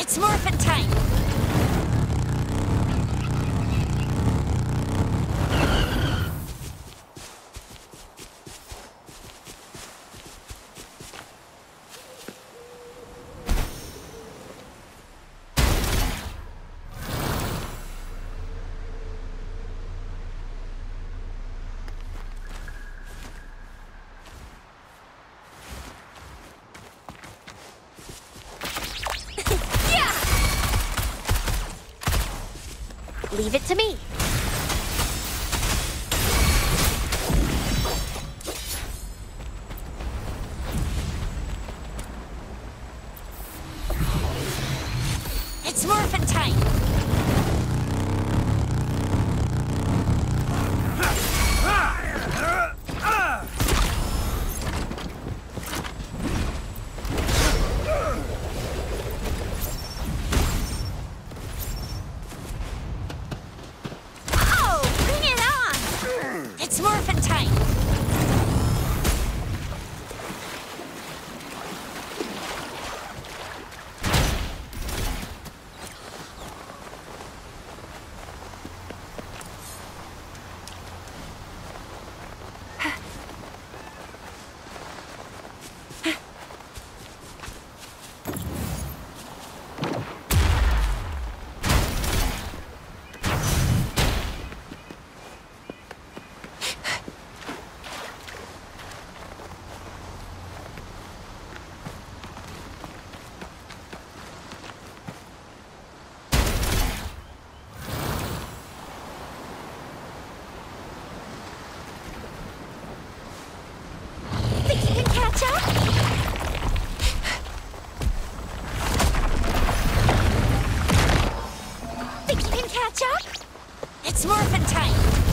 It's morphin' time. Leave it to me. It's morphin' time. On! It's morphin' time.